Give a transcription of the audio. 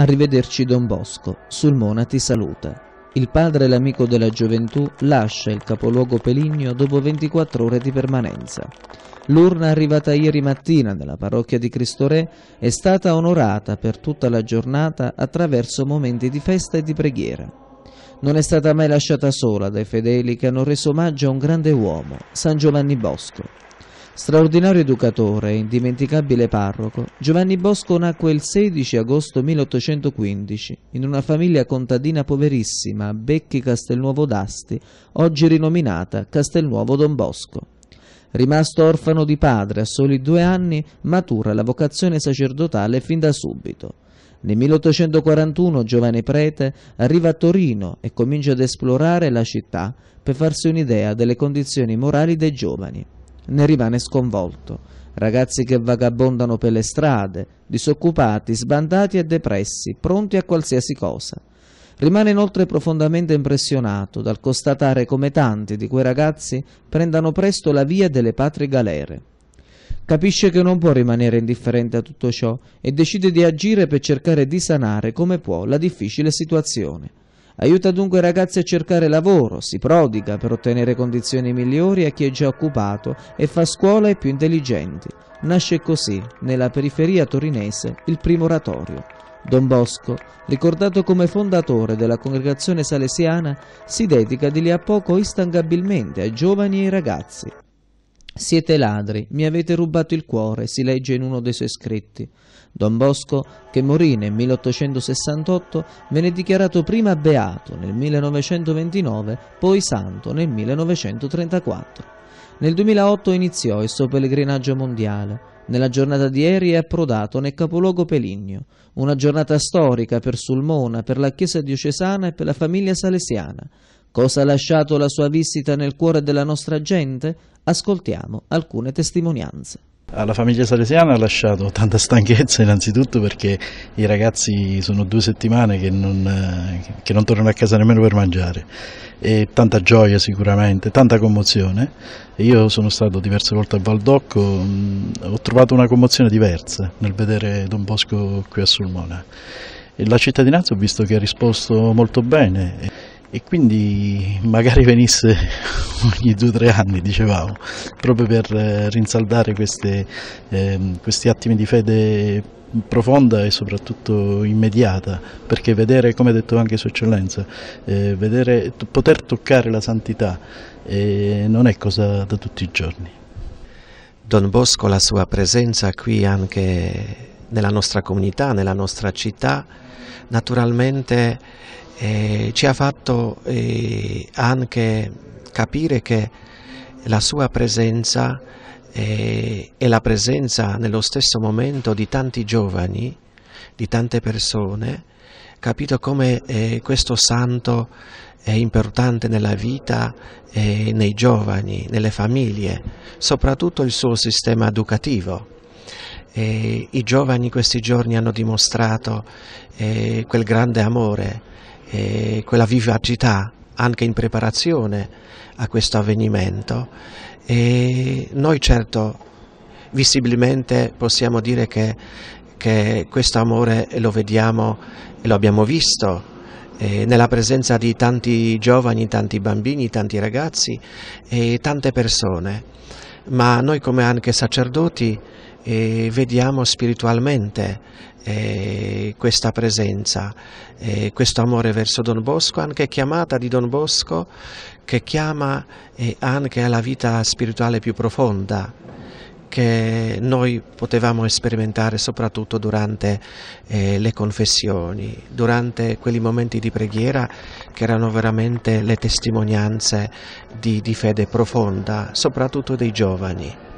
Arrivederci Don Bosco, Sulmona ti saluta. Il padre e l'amico della gioventù lascia il capoluogo Peligno dopo 24 ore di permanenza. L'urna arrivata ieri mattina nella parrocchia di Cristo Re è stata onorata per tutta la giornata attraverso momenti di festa e di preghiera. Non è stata mai lasciata sola dai fedeli che hanno reso omaggio a un grande uomo, San Giovanni Bosco. Straordinario educatore e indimenticabile parroco, Giovanni Bosco nacque il 16 agosto 1815 in una famiglia contadina poverissima a Becchi Castelnuovo d'Asti, oggi rinominata Castelnuovo Don Bosco. Rimasto orfano di padre a soli due anni, matura la vocazione sacerdotale fin da subito. Nel 1841, giovane prete, arriva a Torino e comincia ad esplorare la città per farsi un'idea delle condizioni morali dei giovani ne rimane sconvolto. Ragazzi che vagabondano per le strade, disoccupati, sbandati e depressi, pronti a qualsiasi cosa. Rimane inoltre profondamente impressionato dal constatare come tanti di quei ragazzi prendano presto la via delle patrie galere. Capisce che non può rimanere indifferente a tutto ciò e decide di agire per cercare di sanare come può la difficile situazione. Aiuta dunque i ragazzi a cercare lavoro, si prodiga per ottenere condizioni migliori a chi è già occupato e fa scuola ai più intelligenti. Nasce così, nella periferia torinese, il primo oratorio. Don Bosco, ricordato come fondatore della congregazione salesiana, si dedica di lì a poco instancabilmente ai giovani e ai ragazzi. Siete ladri, mi avete rubato il cuore, si legge in uno dei suoi scritti. Don Bosco, che morì nel 1868, venne dichiarato prima beato nel 1929, poi santo nel 1934. Nel 2008 iniziò il suo pellegrinaggio mondiale. Nella giornata di ieri è approdato nel capoluogo Peligno, una giornata storica per Sulmona, per la Chiesa diocesana e per la famiglia salesiana. Cosa ha lasciato la sua visita nel cuore della nostra gente? Ascoltiamo alcune testimonianze. Alla famiglia salesiana ha lasciato tanta stanchezza innanzitutto perché i ragazzi sono due settimane che non, eh, che non, tornano a casa nemmeno per mangiare e tanta gioia sicuramente, tanta commozione. Io sono stato diverse volte a Valdocco, mm, ho trovato una commozione diversa nel vedere Don Bosco qui a Sulmona. E la cittadinanza ho visto che ha risposto molto bene e quindi magari venisse ogni due o tre anni, dicevamo, proprio per eh, rinsaldare queste, eh, questi attimi di fede profonda e soprattutto immediata, perché vedere, come ha detto anche Sua Eccellenza, eh, vedere, poter toccare la santità eh, non è cosa da tutti i giorni. Don Bosco, la sua presenza qui anche nella nostra comunità, nella nostra città, naturalmente eh, ci ha fatto eh, anche capire che la sua presenza eh, è la presenza nello stesso momento di tanti giovani, di tante persone, capito come eh, questo santo è importante nella vita eh, nei giovani, nelle famiglie, soprattutto il suo sistema educativo. E I giovani questi giorni hanno dimostrato quel grande amore eh, quella vivacità anche in preparazione a questo avvenimento. E noi certo visibilmente possiamo dire che, che questo amore lo vediamo e lo abbiamo visto eh, nella presenza di tanti giovani, tanti bambini, tanti ragazzi e tante persone, ma noi come anche sacerdoti eh, vediamo spiritualmente eh, questa presenza, eh, questo amore verso Don Bosco, anche chiamata di Don Bosco che chiama eh, anche alla vita spirituale più profonda che noi potevamo sperimentare soprattutto durante eh, le confessioni, durante quei momenti di preghiera che erano veramente le testimonianze di, di fede profonda, soprattutto dei giovani.